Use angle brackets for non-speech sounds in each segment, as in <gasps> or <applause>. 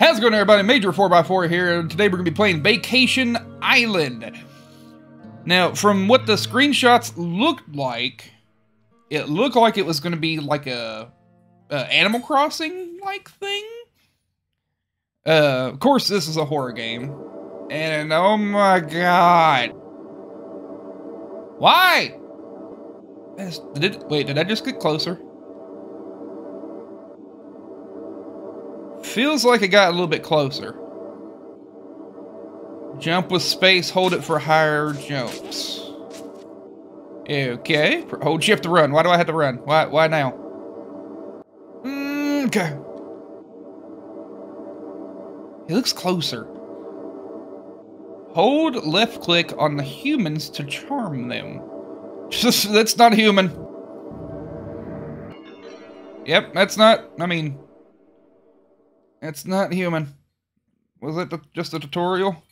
How's it going, everybody? Major 4x4 here, today we're going to be playing Vacation Island. Now, from what the screenshots looked like, it looked like it was going to be like a, a Animal Crossing-like thing. Uh, of course, this is a horror game. And, oh my god. Why? Did wait, did I just get closer? Feels like it got a little bit closer. Jump with space, hold it for higher jumps. Okay. Hold shift to run. Why do I have to run? Why why now? Mm, okay. It looks closer. Hold left click on the humans to charm them. <laughs> that's not human. Yep, that's not, I mean, it's not human. Was it just a tutorial?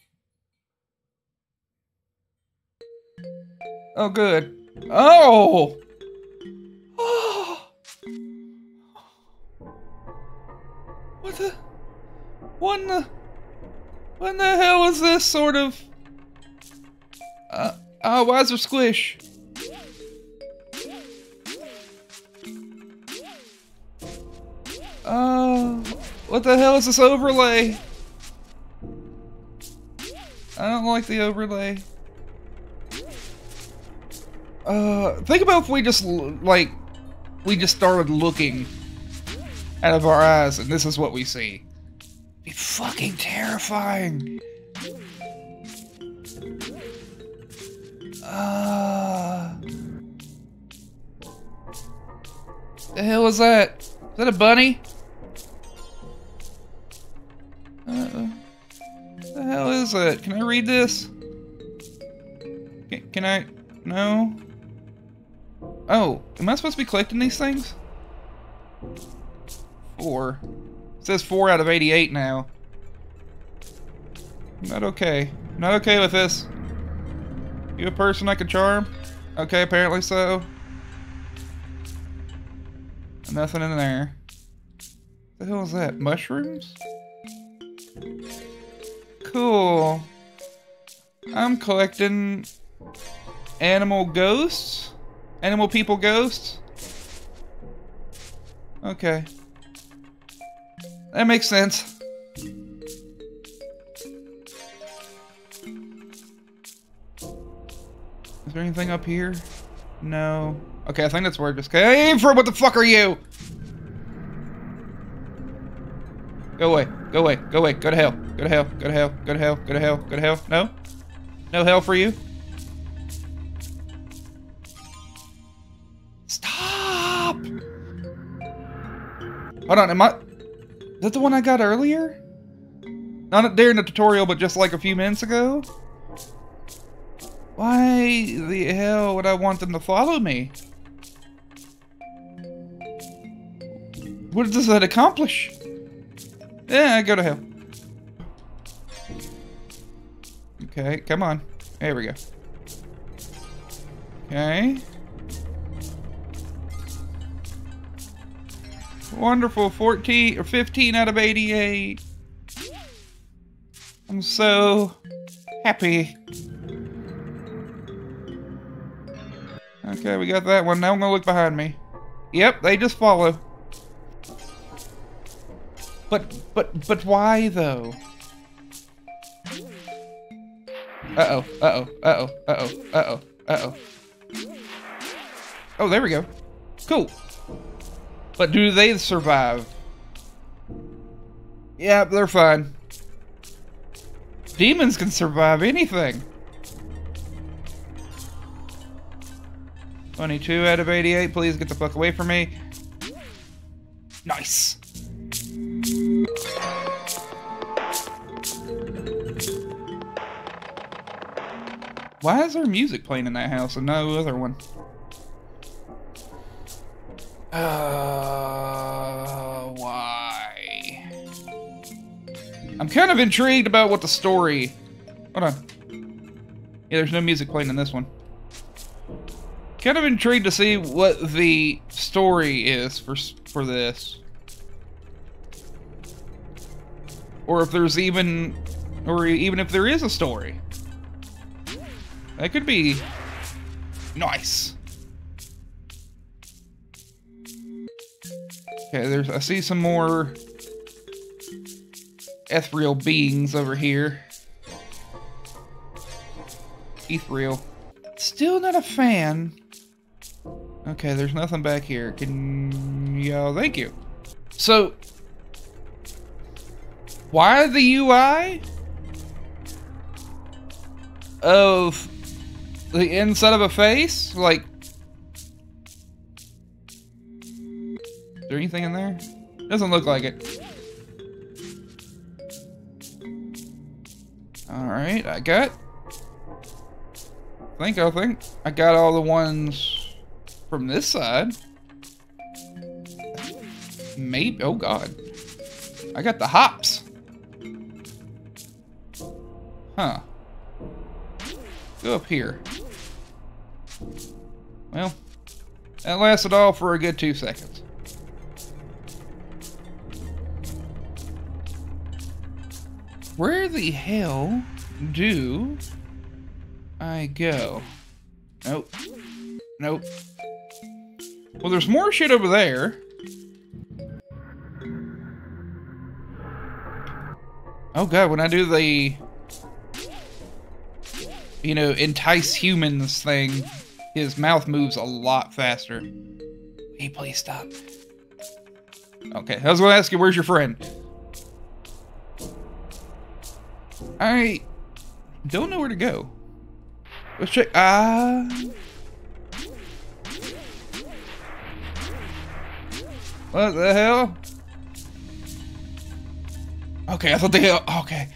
Oh, good. Oh! Oh! <gasps> What the? What the? What the hell is this sort of? Uh, oh, why is there squish? Oh. What the hell is this overlay? I don't like the overlay. Uh, think about if we just, like, we just started looking out of our eyes and this is what we see. It'd be fucking terrifying. Uh, the hell is that? Is that a bunny? The hell is it? Can I read this? Can, I? No? Oh, am I supposed to be collecting these things? Four. It says four out of 88 now. Not okay. Not okay with this. You a person I could charm? Okay, apparently so. Nothing in there. The hell is that? Mushrooms? Cool. I'm collecting animal ghosts? Animal people ghosts? Okay. That makes sense. Is there anything up here? No. Okay, I think that's where I just came from. What the fuck are you? Go away. Go away. Go away. Go to hell. Go to hell. Go to hell. Go to hell. Go to hell. Go to hell. No? No hell for you? Stop! Hold on, am I... Is that the one I got earlier? Not during the tutorial, but just like a few minutes ago? Why the hell would I want them to follow me? What does that accomplish? Yeah, go to hell. Okay, come on. There we go. Okay. Wonderful, 14 or 15 out of 88. I'm so happy. Okay, we got that one. Now I'm gonna look behind me. Yep, they just follow. But, but, but why though? Uh-oh, uh-oh, uh-oh, uh-oh, uh-oh, uh-oh. Oh, there we go. Cool. But do they survive? Yeah, they're fine. Demons can survive anything. 22 out of 88. Please get the fuck away from me. Nice. Why is there music playing in that house and no other one? Uh, why? I'm kind of intrigued about what the story... Hold on. Yeah, there's no music playing in this one. Kind of intrigued to see what the story is for for this. Or if there's even, or even if there is a story. That could be nice. Okay, there's, I see some more ethereal beings over here. Ethereal. Still not a fan. Okay, there's nothing back here. Can yeah, thank you. So why the UI of the inside of a face? Like Is there anything in there? Doesn't look like it. Alright, I got I think I think I got all the ones from this side. Maybe oh god. I got the hops. Huh. Go up here. Well, that lasted all for a good two seconds. Where the hell do I go? Nope. Nope. Well, there's more shit over there. Oh god, when I do the... You know, entice humans thing, his mouth moves a lot faster. Hey, please stop. Okay, I was gonna ask you, where's your friend? I don't know where to go. Let's check. Ah. What the hell? Okay, I thought they. Okay.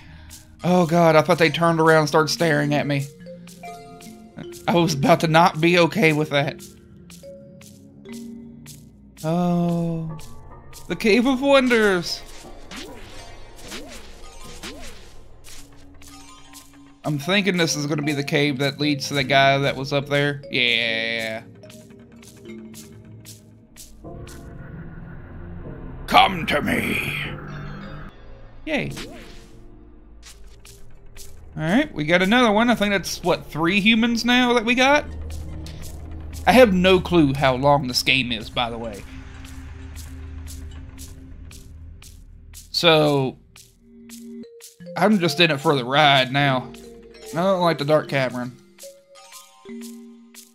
Oh god, I thought they turned around and started staring at me. I was about to not be okay with that. Oh. The Cave of Wonders. I'm thinking this is going to be the cave that leads to the guy that was up there. Yeah. Come to me. Yay. Alright, we got another one. I think that's, what, three humans now that we got? I have no clue how long this game is, by the way. So, I'm just in it for the ride now. I don't like the Dark Cavern.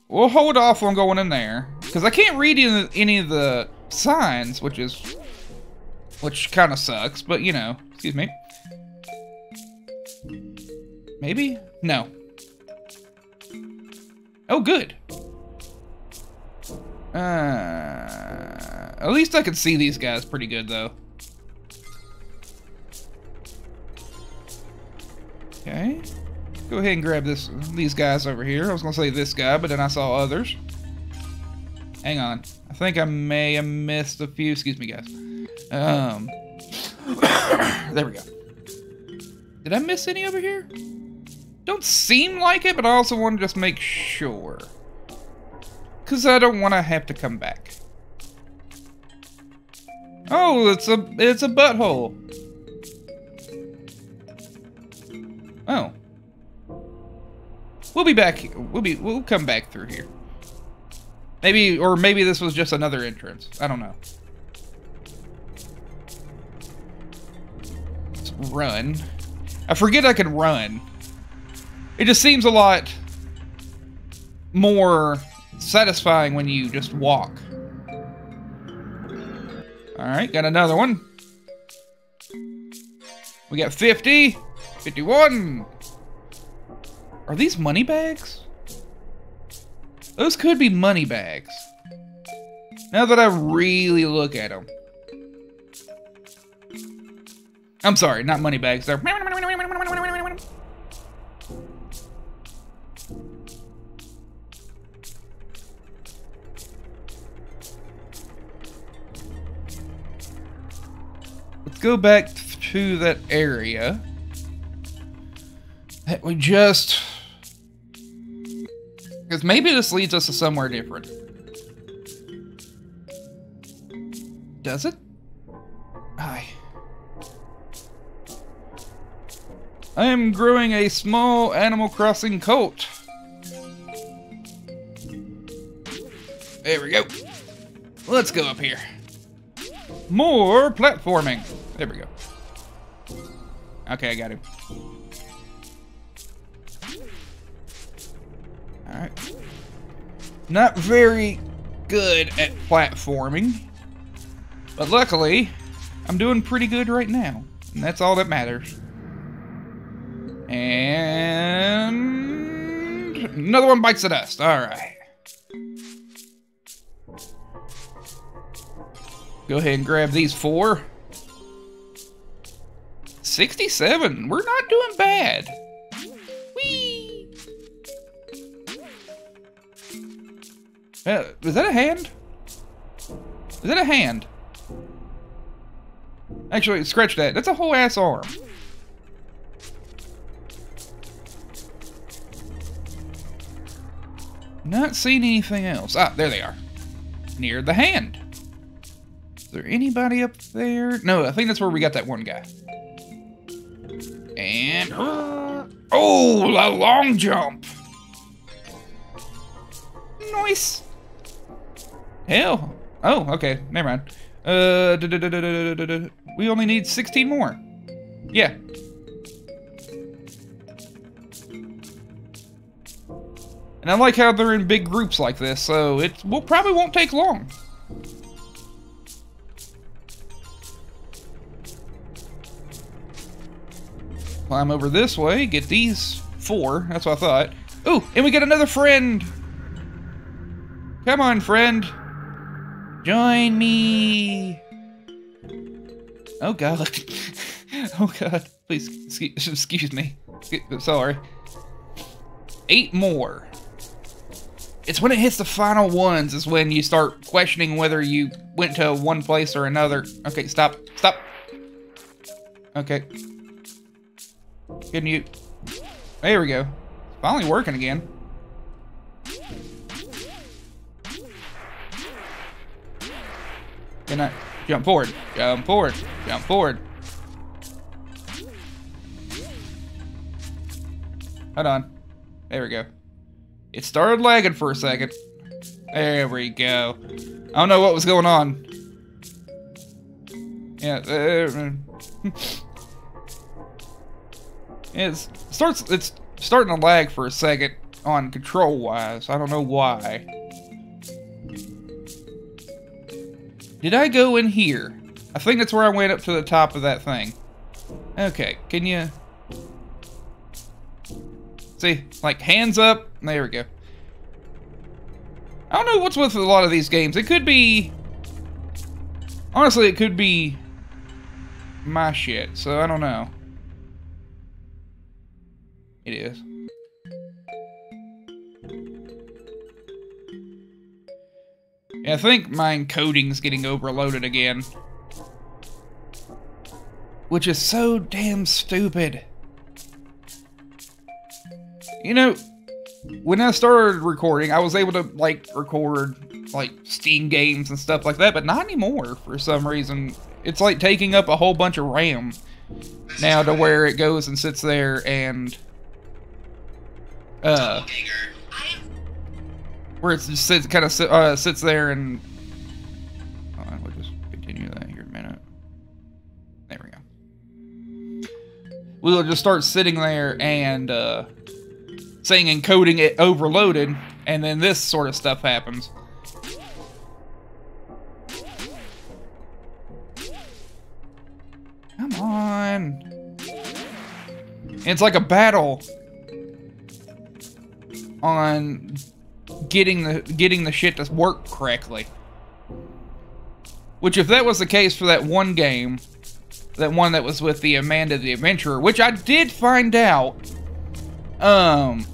We'll hold off on going in there. Because I can't read any of the signs, which is... Which kind of sucks, but you know. Excuse me. Maybe? No. Oh, good. Uh, at least I can see these guys pretty good, though. Okay. Go ahead and grab this these guys over here. I was going to say this guy, but then I saw others. Hang on. I think I may have missed a few. Excuse me, guys. Um, <coughs> there we go. Did I miss any over here? Don't seem like it, but I also want to just make sure. Because I don't want to have to come back. Oh, it's a it's a butthole. Oh. We'll be back. We'll be. We'll come back through here. Maybe, or maybe this was just another entrance. I don't know. Let's run. I forget I can run. It just seems a lot more satisfying when you just walk. Alright, got another one. We got 50, 51, are these money bags? Those could be money bags. Now that I really look at them. I'm sorry, not money bags. They're... go back to that area that we just because maybe this leads us to somewhere different. Does it? Hi. I am growing a small Animal Crossing cult. There we go. Let's go up here. More platforming. There we go. Okay, I got him. Alright. Not very good at platforming. But luckily, I'm doing pretty good right now. And that's all that matters. And... Another one bites the dust. Alright. Go ahead and grab these four. 67. We're not doing bad. Whee! Uh, is that a hand? Is that a hand? Actually, scratch that. That's a whole ass arm. Not seeing anything else. Ah, there they are. Near the hand. Is there anybody up there? No, I think that's where we got that one guy. And... Oh, a long jump. Nice. Hell. Oh, okay. Never mind. Uh, da, da, da, we only need 16 more. Yeah. And I like how they're in big groups like this, so it will probably won't take long. Climb over this way, get these four. That's what I thought. Ooh, and we get another friend. Come on, friend. Join me. Oh god. <laughs> oh god. Please, excuse, excuse me. Sorry. Eight more. It's when it hits the final ones is when you start questioning whether you went to one place or another. Okay, stop. Stop. Okay. Can you... There we go. Finally working again. Can I jump forward? Jump forward. Jump forward. Hold on. There we go. It started lagging for a second. There we go. I don't know what was going on. Yeah, uh, <laughs> it starts. It's starting to lag for a second on control wise. I don't know why. Did I go in here? I think that's where I went up to the top of that thing. Okay, can you... See, like hands up. There we go. I don't know what's with a lot of these games. It could be... Honestly, it could be my shit, so I don't know. It is. I think my encoding's getting overloaded again. Which is so damn stupid. You know, when I started recording, I was able to, like, record, like, Steam games and stuff like that, but not anymore for some reason. It's like taking up a whole bunch of RAM now to where it goes and sits there and, uh, where it just sits, kind of uh, sits there and. On, we'll just continue that here in a minute. There we go. We'll just start sitting there and uh, saying encoding it overloaded, and then this sort of stuff happens. Come on. It's like a battle on getting the getting the shit to work correctly. Which if that was the case for that one game, that one that was with the Amanda the Adventurer, which I did find out, um,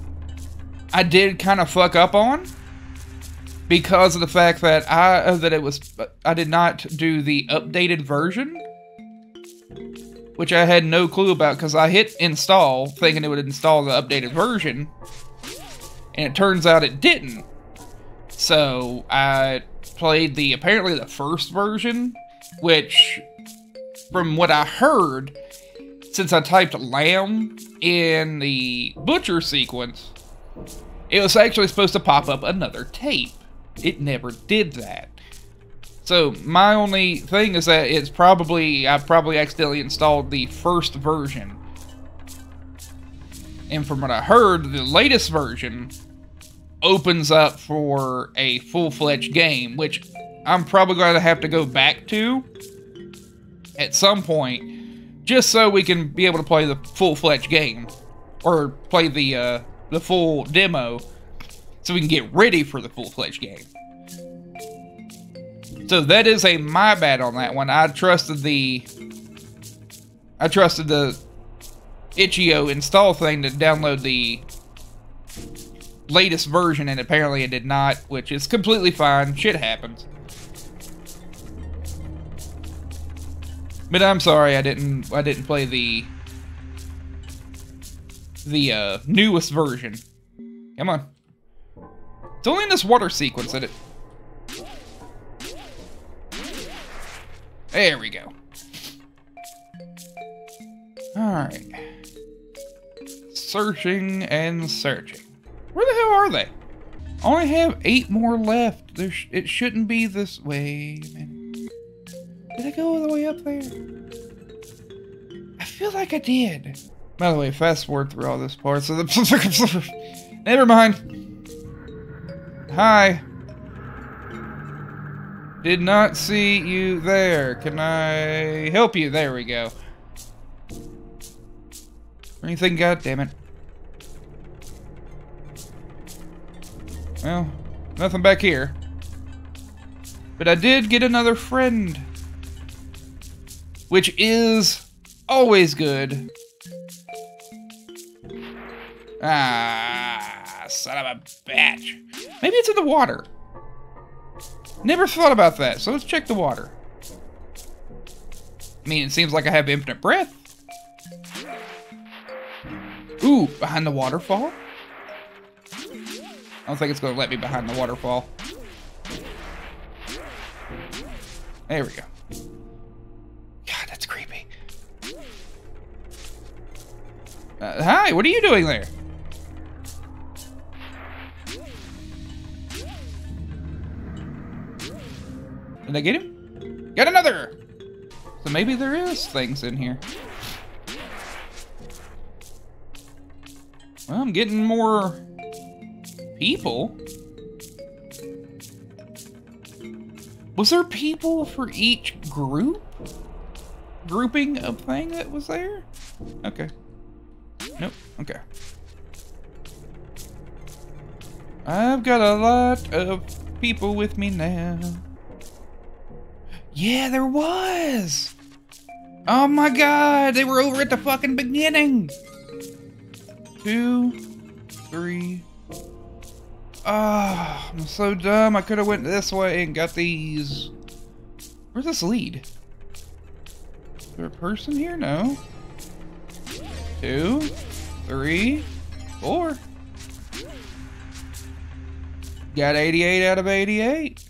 I did kind of fuck up on because of the fact that I uh, that it was I did not do the updated version, which I had no clue about because I hit install thinking it would install the updated version, and it turns out it didn't. So I played the apparently the first version, which from what I heard since I typed lamb in the butcher sequence, it was actually supposed to pop up another tape. It never did that. So my only thing is that it's probably, I probably accidentally installed the first version. And from what I heard, the latest version opens up for a full-fledged game, which I'm probably going to have to go back to at some point, just so we can be able to play the full-fledged game, or play the uh, the full demo, so we can get ready for the full-fledged game. So that is a my bad on that one. I trusted the I trusted the itch.io install thing to download the latest version, and apparently it did not, which is completely fine. Shit happens. But I'm sorry, I didn't. I didn't play the the uh, newest version. Come on. It's only in this water sequence that it. There we go. Alright. Searching and searching. Where the hell are they? I only have eight more left. There sh it shouldn't be this way. Did I go all the way up there? I feel like I did. By the way, fast forward through all this part. So the <laughs> never mind. Hi. Did not see you there. Can I help you? There we go. Anything? God damn it. Well, nothing back here. But I did get another friend. Which is always good. Ah, son of a bitch. Maybe it's in the water. Never thought about that, so let's check the water. I mean, it seems like I have infinite breath. Ooh, behind the waterfall? I don't think it's going to let me behind the waterfall. There we go. God, that's creepy. Uh, hi, what are you doing there? Did I get him? Got another! So maybe there is things in here. Well, I'm getting more people. Was there people for each group? Grouping of thing that was there? Okay. Nope. Okay. I've got a lot of people with me now. Yeah, there was. Oh my god, they were over at the fucking beginning. Two, three. Ah, I'm so dumb. I could have went this way and got these. Where's this lead? Is there a person here? No. Two, three, four. Got 88 out of 88.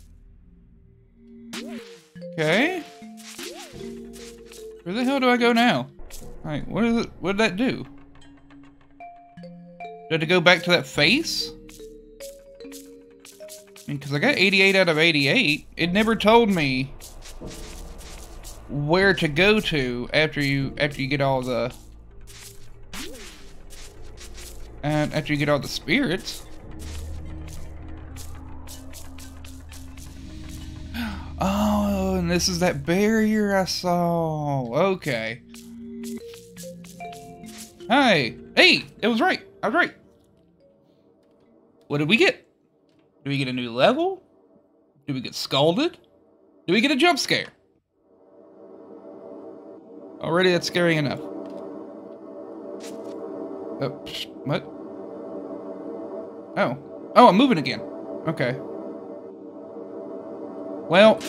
Okay. Where the hell do I go now? Alright, what is it? What did that do? Did it go back to that face? Because I, got 88 out of 88. It never told me where to go to after you after you get all the and after you get all the spirits. <gasps> Oh, and this is that barrier I saw. Okay. Hi. Hey, it was right. I was right. What did we get? Do we get a new level? Do we get scalded? Do we get a jump scare? Already that's scary enough. Oh, what? Oh. Oh, I'm moving again. Okay. Well.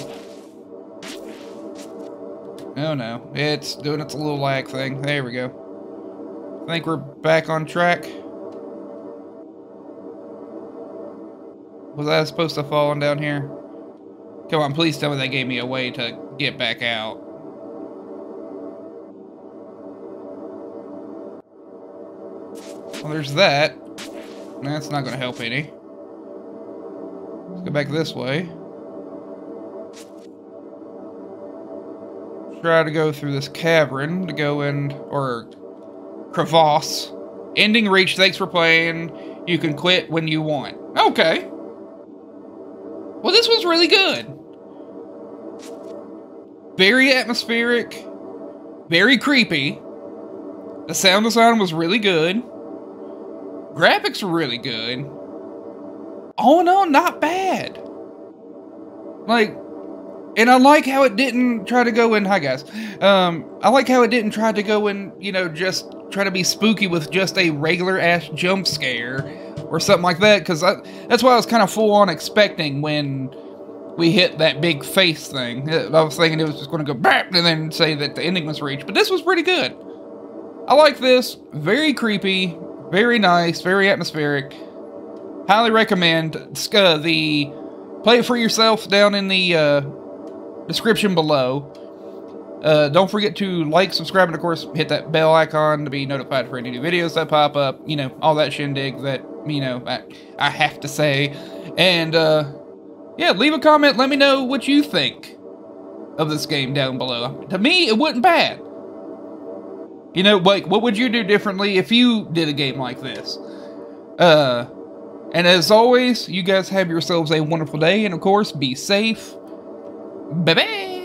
Oh no. It's doing its little lag thing. There we go. I think we're back on track. Was I supposed to fall down here? Come on, please tell me they gave me a way to get back out. Well, there's that. That's not going to help any. Let's go back this way. Try to go through this cavern to go in, or crevasse. Ending reach, thanks for playing. You can quit when you want. Okay. Well, this was really good. Very atmospheric, very creepy. The sound design was really good. Graphics were really good. All in all, not bad. Like, and I like how it didn't try to go in. Hi guys. Um, I like how it didn't try to go in. You know, just try to be spooky with just a regular ass jump scare or something like that. Because that's what I was kind of full on expecting when we hit that big face thing. I was thinking it was just going to go back and then say that the ending was reached. But this was pretty good. I like this. Very creepy. Very nice. Very atmospheric. Highly recommend uh, the play it for yourself down in the uh, description below. Uh, don't forget to like, subscribe, and of course hit that bell icon to be notified for any new videos that pop up. You know, all that shindig that, you know, I, I have to say. And, uh, yeah, leave a comment. Let me know what you think of this game down below. To me, it wasn't bad. You know, like, what would you do differently if you did a game like this? Uh, and as always, you guys have yourselves a wonderful day, and of course, be safe. Bye-bye!